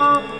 Oh.